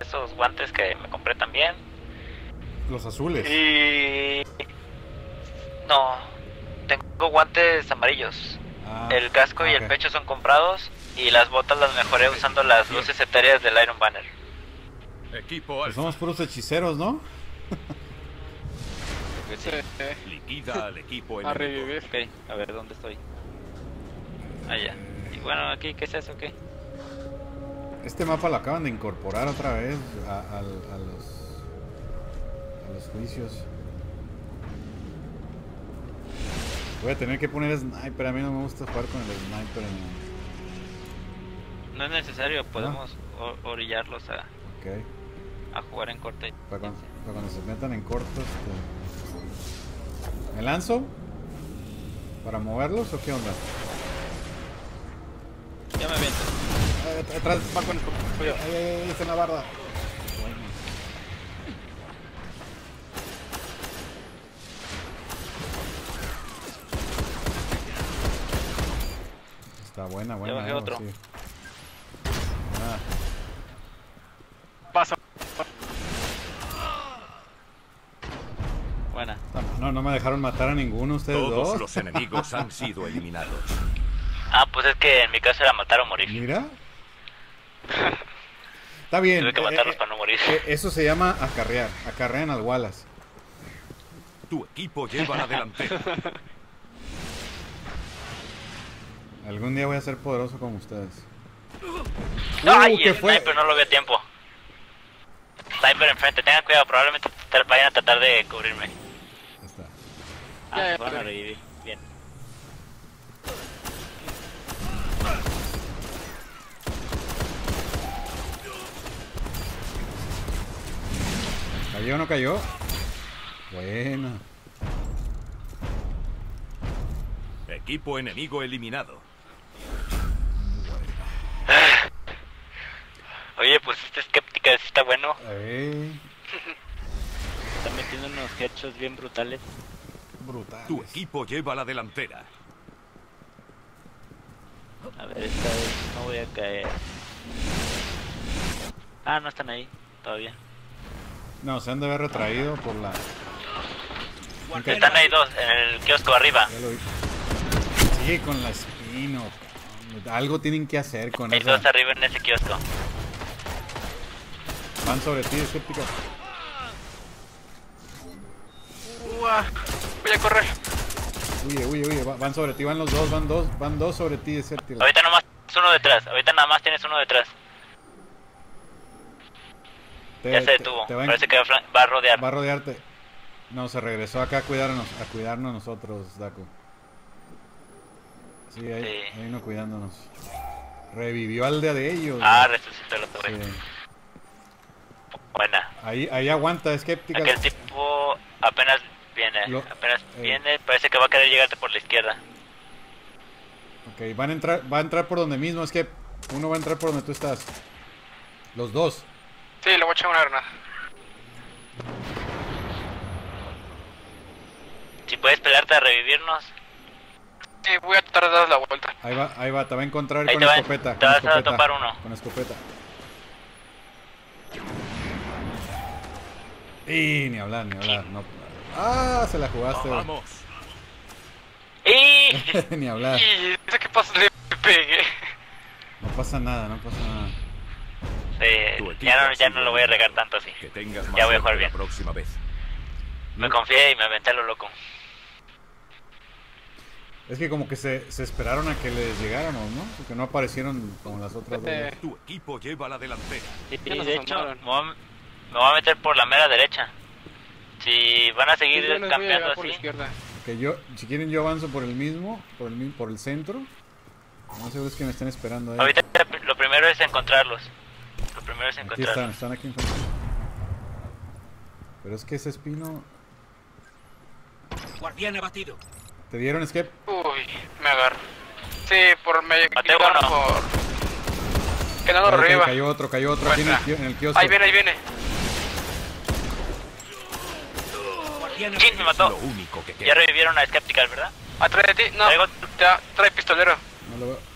esos guantes que me compré también. Los azules. Y... No, tengo guantes amarillos. Ah, El casco y el pecho son comprados y las botas las mejoré usando las luces etéreas del Iron Banner. Equipo Pues somos puros hechiceros, ¿no? Sí. Liquida al equipo A revivir. Ok, a ver dónde estoy. Allá. Y bueno, aquí, ¿qué es eso? ¿Qué? Este mapa lo acaban de incorporar otra vez a, los a los juicios. Voy a tener que poner sniper. A mí no me gusta jugar con el sniper. En No es necesario, podemos o- orillarlos a jugar en corte. Para cuando, para cuando se metan en corto. Este... ¿Me lanzo? ¿Para moverlos o qué onda? Ya me aviento. Atrás. Va con el cuello. Ahí, ahí, ahí está en la barda. Está buena, buena. bajé eh, otro. sí. Ah, Pasa. Buena. no, no me dejaron matar a ninguno ustedes Todos dos. los enemigos han sido eliminados. Ah, pues es que en mi caso era matar o morir. Mira. Está bien. Tuve que eh, matarlos eh, para no morir. eh, eso se llama acarrear. Acarrean al Wallace. Tu equipo lleva la delantera. Algún día voy a ser poderoso como ustedes. ¡Ay! Uh, ¿qué el fue? sniper no lo veo a tiempo. Sniper enfrente, tengan cuidado, probablemente vayan a tratar de cubrirme. Ahí está. Ah, Ya, ya, van a ya. revivir. Bien. ¿Cayó o no cayó? Buena. Equipo enemigo eliminado. Oye, pues esta escéptica sí está bueno. Está metiendo unos headshots bien brutales. brutal. Tu equipo lleva la delantera. A ver, esta vez no voy a caer. Ah, no están ahí, todavía. No, se han de haber retraído por la. Están ahí dos, en el kiosco arriba. Ya lo vi. Sigue con la espino. Algo tienen que hacer con Hay esa. dos arriba en ese kiosco. Van sobre ti, escéptica. Voy a correr. Huye, huye, huye. va- Van sobre ti, van los dos, van dos, van dos sobre ti, escéptica. Ahorita nomás tienes uno detrás, ahorita nada más tienes uno detrás. Te- Ya se detuvo, te parece que va a flan- va a rodear. va a rodearte. No, se regresó acá a cuidarnos, a cuidarnos nosotros, Daco. Sí, hay, Sí. hay uno cuidándonos. Revivió al día de ellos. Ah, resucitó el otro. Sí. Buena. Ahí, ahí aguanta, escéptica. Aquel tipo apenas viene, Lo- apenas eh. viene, parece que va a querer llegarte por la izquierda. Ok, van a entrar, va a entrar por donde mismo, es que uno va a entrar por donde tú estás. Los dos. Sí, le voy a echar una granada. Si puedes pelearte a revivirnos, Sí, voy a tratar de dar la vuelta. Ahí va, ahí va, te va a encontrar Ahí con te va- escopeta. te con vas a escopeta, topar uno. Con escopeta. Y ni hablar, ni hablar. No. Ah, se la jugaste. güey. Vamos. ¡Y! ni hablar. Y dice que pasa, le pegué. No pasa nada, no pasa nada. Sí, equipo ya no, ya no lo voy a regar tanto así. Que tengas más Ya voy a jugar la bien. próxima vez. Me confié y me aventé a lo loco. Es que como que se, se esperaron a que les llegáramos, ¿no? Porque no aparecieron como las otras dos. Eh, Tu equipo lleva la delantera. Sí, Ya nos de hecho, me voy, a, me voy a meter por la mera derecha. Si van a Sí, seguir yo a campeando así. Que yo, si quieren yo avanzo por el mismo, por el, por el centro. No seguro es que me estén esperando ahí. ahorita lo primero es encontrarlos. Primero es están, aquí enfrente. Pero es que ese espino. Guardián abatido. ¿Te dieron escape? Uy, me agarro. Sí, por me Mateo, llegaron ¿no? por... Quedando Ahí arriba. Cayó otro, cayó otro aquí en el, en el kiosco. Ahí viene, ahí viene. ¡Chin! Me mató. Lo único que Ya revivieron a Skeptical, ¿verdad? Atrás de ti. No, Traigo- trae pistolero. No lo veo.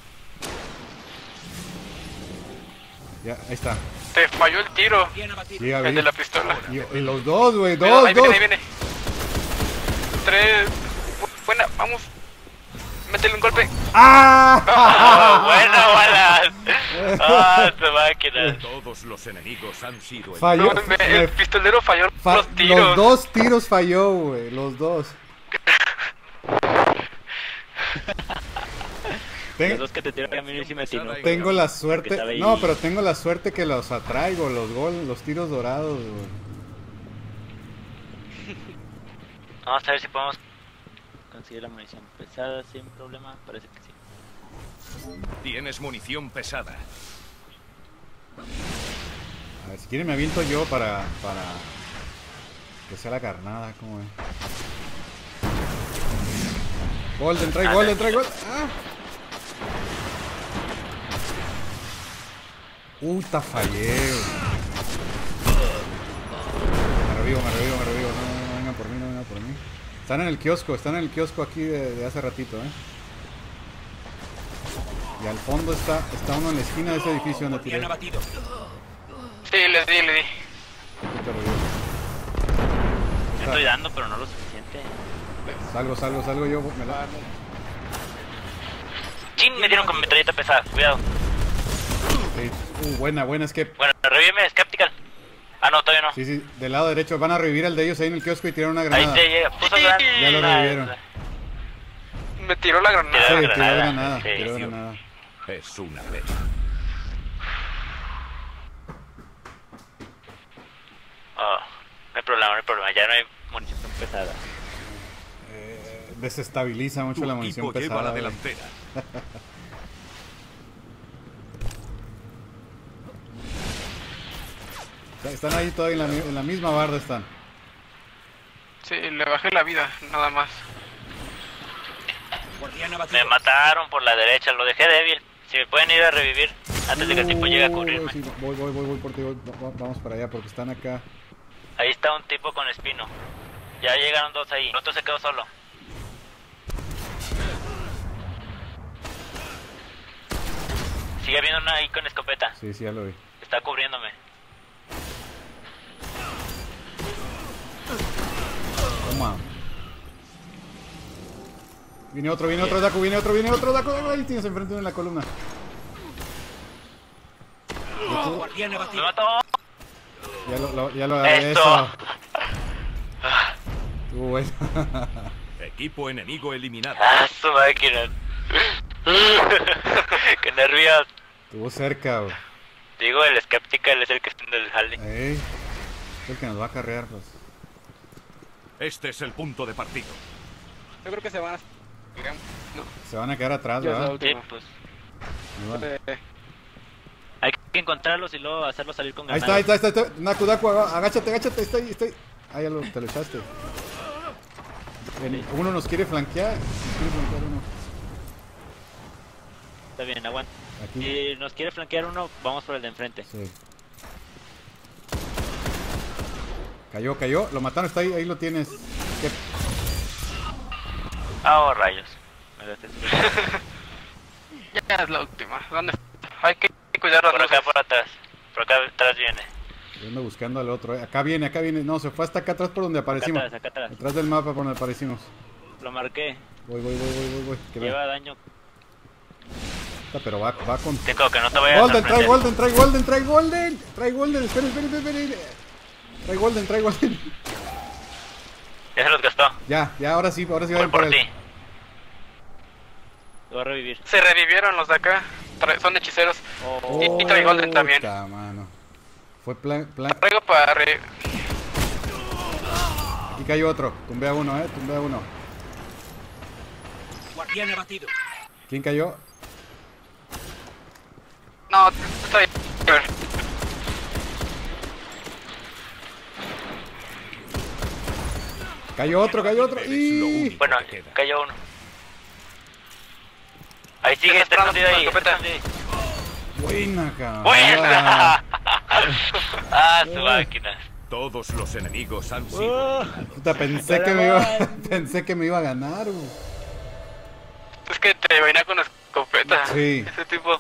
Ya, ahí está. Te falló el tiro. Sí, El de la pistola. Y, y los dos, güey, Cuidado, dos, ahí dos. viene, ahí viene. Tres. Bu- Buena, vamos. Métele un golpe. ¡Ah! ¡Ah, buena balas! ¡Ah, su máquina! Todos los enemigos han sido Falló. No, me- me- el pistolero falló fa- los tiros. los dos tiros falló, güey, los dos. Ten- Los dos que te tiran a mí sí me atinó. tengo la Porque suerte. No, pero tengo la suerte que los atraigo, los gol, los tiros dorados, güey. Vamos a ver si podemos conseguir la munición pesada sin problema. Parece que sí. Tienes munición pesada. A ver, si quieren me aviento yo para, para que sea la carnada, como es. Golden, trae Golden, trae Golden. Ah. Puta, fallé. Me revivo, me revivo, me revivo. No, no, no, vengan por mí, no vengan por mí. Están en el kiosco, están en el kiosco aquí de, de hace ratito, eh. Y al fondo está, está uno en la esquina de ese edificio donde tiré. Sí, le di, le di. Me estoy dando, pero no lo suficiente. Salgo, salgo, salgo yo. Me la... ¡Chin! Me dieron con metralleta pesada. Cuidado. Sí. Uh, buena, buena, es que... Bueno, revíveme, Skeptical. Ah, no, todavía no. Sí, sí, del lado derecho. Van a revivir al de ellos ahí en el kiosco y tirar una Ahí granada. te llega. Puso gran... Ya lo revivieron. Me tiró la Sí, granada. Tiró tiró granada, granada, sí, tiró sí. granada. Es una pena. Oh, no hay problema, no hay problema. Ya no hay munición pesada. Eh, desestabiliza mucho Tu la munición equipo lleva pesada. la delantera. O sea, Están ahí todavía en la, mi- en la misma barda están. Sí, le bajé la vida, nada más. Me mataron por la derecha, lo dejé débil. Si me pueden ir a revivir antes de que el tipo llegue a cubrirme. sí, voy, voy, voy, voy por ti. voy- vamos para allá porque están acá. Ahí está un tipo con espino. Ya llegaron dos ahí. El otro se quedó solo. Sigue habiendo uno ahí con escopeta. Sí, sí, ya lo vi. Está cubriéndome. Viene otro, viene otro Daku, viene otro, viene otro Daku. Ahí tienes enfrente de la columna. Guardián ¡Me abatido. mató! Ya lo, lo- ya lo ¡Esto! eso. Estuvo bueno. Equipo enemigo eliminado. ¡Ah, su máquina! ¡Qué nervios! Estuvo cerca, güey. Digo, el Skeptical es el que está en el jale. Ey, es el que nos va a carrear, pues. Este es el punto de partido. Yo creo que se van a... No, Se van a quedar atrás, ¿verdad? Sí, pues. Ahí. Eh, Hay que encontrarlos y luego hacerlos salir con Ahí granadas. está, ahí está, ahí está. Naku, Daku, aga- agáchate, agáchate, está ahí, está ahí. Ah, ya lo, te lo echaste. Uno nos quiere flanquear. Nos quiere flanquear uno. Está bien, aguanta. Aquí. Si nos quiere flanquear uno, vamos por el de enfrente. Sí. Cayó, cayó. Lo mataron, está ahí, ahí lo tienes. Ah, oh, rayos. Ya es la última. ¿Dónde? Hay que cuidar Por acá, por atrás. Por acá atrás viene. Yo ando buscando al otro. eh. Acá viene, acá viene. No, se fue hasta acá atrás por donde Acá aparecimos. atrás, acá atrás. Atrás del mapa por donde aparecimos. Lo marqué. Voy, voy, voy, voy, voy, voy. Que Lleva va. daño. Pero va, va con. Tengo que no te vayas a Golden, trae. Golden, trae Golden, trae Golden. Trae Golden, espera, espera, espera, espera. Trae Golden, trae Golden. Ya se los gastó. Ya, ya, ahora sí, ahora sí Voy vayan por por él. ti. Lo voy a revivir. Se revivieron los de acá. Tra- son hechiceros. Y- y Golden también. Puta, mano. Fue plan, plan. Traigo para... re- Aquí cayó otro. Tumbé a uno, eh. Tumbé a uno. Guardián abatido. ¿Quién cayó? No, está Cayó otro, cayó otro. Y... Bueno, cayó uno. Ahí sigue, Está escondido con ahí. la. Buena, cabrón. ¡Buena! ah, su máquina. Todos los enemigos han sido. Puta, pensé que me iba, pensé que me iba a ganar. güey. Es que te venía con escopeta. Sí. Ese tipo.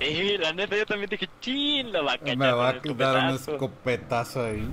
Sí, la neta yo también dije, chin, lo va a cachar. Me va a con el dar un escopetazo". escopetazo ahí.